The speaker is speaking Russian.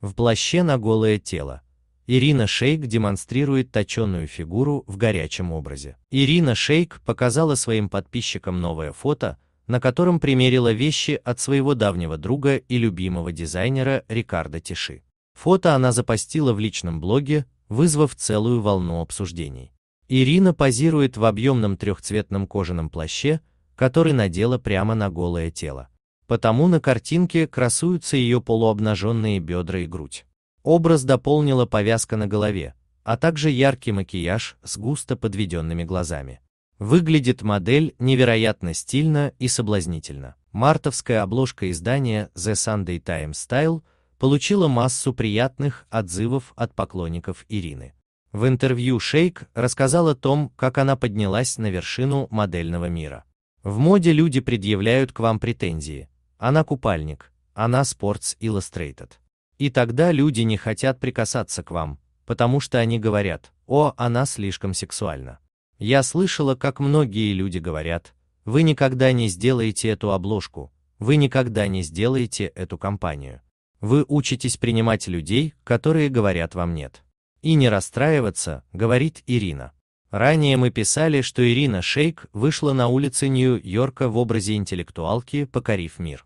В плаще на голое тело. Ирина Шейк демонстрирует точенную фигуру в горячем образе. Ирина Шейк показала своим подписчикам новое фото, на котором примерила вещи от своего давнего друга и любимого дизайнера Рикардо Тиши. Фото она запостила в личном блоге, вызвав целую волну обсуждений. Ирина позирует в объемном трехцветном кожаном плаще, который надела прямо на голое тело. Потому на картинке красуются ее полуобнаженные бедра и грудь. Образ дополнила повязка на голове, а также яркий макияж с густо подведенными глазами. Выглядит модель невероятно стильно и соблазнительно. Мартовская обложка издания The Sunday Times Style получила массу приятных отзывов от поклонников Ирины. В интервью Шейк рассказал о том, как она поднялась на вершину модельного мира. В моде люди предъявляют к вам претензии. Она купальник, она Sports Illustrated. И тогда люди не хотят прикасаться к вам, потому что они говорят, о, она слишком сексуальна. Я слышала, как многие люди говорят, вы никогда не сделаете эту обложку, вы никогда не сделаете эту кампанию. Вы учитесь принимать людей, которые говорят вам нет. И не расстраиваться, говорит Ирина. Ранее мы писали, что Ирина Шейк вышла на улицы Нью-Йорка в образе интеллектуалки, покорив мир.